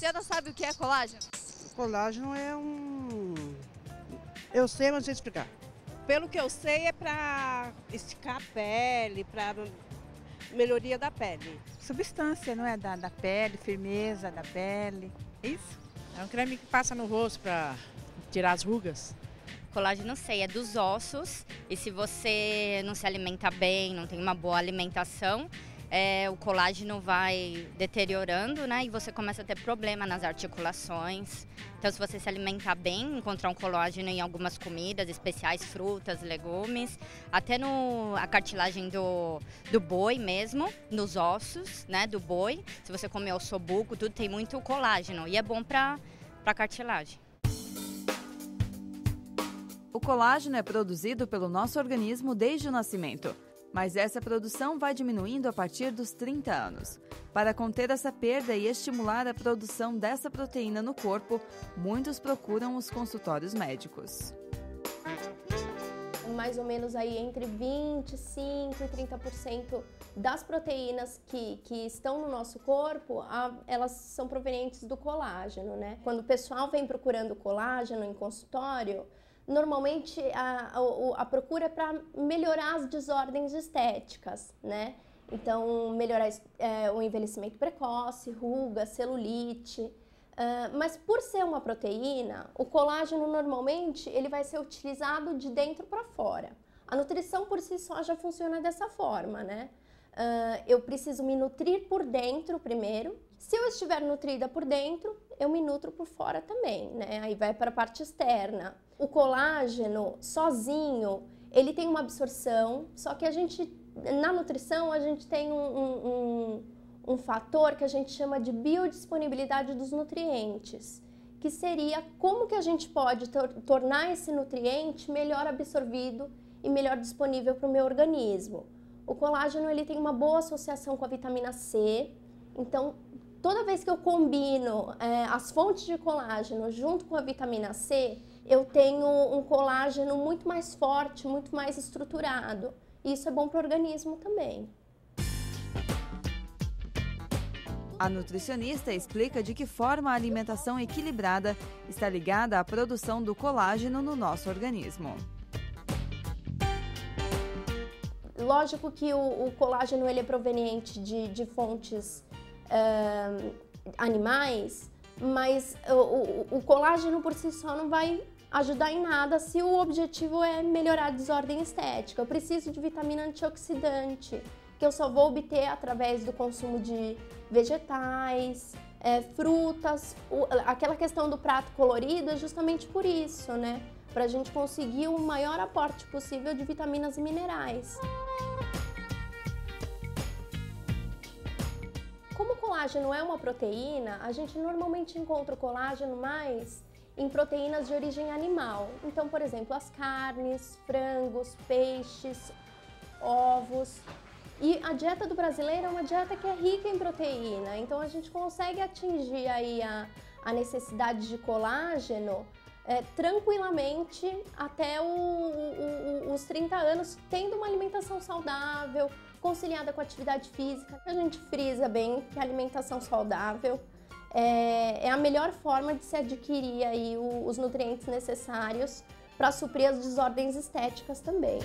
Você não sabe o que é colágeno? Colágeno é um. Eu sei, mas não sei explicar. Pelo que eu sei, é para esticar a pele, para melhoria da pele. Substância, não é? Da, da pele, firmeza da pele. Isso? É um creme que passa no rosto para tirar as rugas. Colágeno, não sei, é dos ossos. E se você não se alimenta bem, não tem uma boa alimentação, é, o colágeno vai deteriorando, né? E você começa a ter problema nas articulações. Então, se você se alimentar bem, encontrar um colágeno em algumas comidas especiais, frutas, legumes, até no a cartilagem do, do boi mesmo, nos ossos, né? Do boi. Se você comer ossobuco, tudo tem muito colágeno e é bom para para cartilagem. O colágeno é produzido pelo nosso organismo desde o nascimento mas essa produção vai diminuindo a partir dos 30 anos. Para conter essa perda e estimular a produção dessa proteína no corpo, muitos procuram os consultórios médicos. Mais ou menos aí entre 25 e 30% das proteínas que, que estão no nosso corpo, a, elas são provenientes do colágeno, né? Quando o pessoal vem procurando colágeno em consultório, normalmente a, a, a procura é para melhorar as desordens estéticas, né? Então, melhorar é, o envelhecimento precoce, ruga, celulite. Uh, mas por ser uma proteína, o colágeno normalmente ele vai ser utilizado de dentro para fora. A nutrição por si só já funciona dessa forma, né? Uh, eu preciso me nutrir por dentro primeiro. Se eu estiver nutrida por dentro, eu me nutro por fora também, né? Aí vai para a parte externa. O colágeno sozinho, ele tem uma absorção, só que a gente, na nutrição, a gente tem um, um, um, um fator que a gente chama de biodisponibilidade dos nutrientes, que seria como que a gente pode tor tornar esse nutriente melhor absorvido e melhor disponível para o meu organismo. O colágeno ele tem uma boa associação com a vitamina C, então toda vez que eu combino é, as fontes de colágeno junto com a vitamina C, eu tenho um colágeno muito mais forte, muito mais estruturado. Isso é bom para o organismo também. A nutricionista explica de que forma a alimentação equilibrada está ligada à produção do colágeno no nosso organismo. Lógico que o, o colágeno ele é proveniente de, de fontes uh, animais, mas o, o, o colágeno por si só não vai ajudar em nada se o objetivo é melhorar a desordem estética. Eu preciso de vitamina antioxidante, que eu só vou obter através do consumo de vegetais, é, frutas. O, aquela questão do prato colorido é justamente por isso, né? Para a gente conseguir o maior aporte possível de vitaminas e minerais. Como o colágeno é uma proteína, a gente normalmente encontra o colágeno mais em proteínas de origem animal. Então, por exemplo, as carnes, frangos, peixes, ovos. E a dieta do brasileiro é uma dieta que é rica em proteína, então a gente consegue atingir aí a, a necessidade de colágeno é, tranquilamente até o, o, os 30 anos, tendo uma alimentação saudável, conciliada com atividade física. A gente frisa bem que a alimentação saudável é, é a melhor forma de se adquirir aí o, os nutrientes necessários para suprir as desordens estéticas também.